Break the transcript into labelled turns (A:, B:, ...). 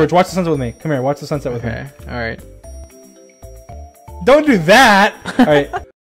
A: George, watch the sunset with me. Come here, watch the sunset with me.
B: All right.
A: Don't do that. All right.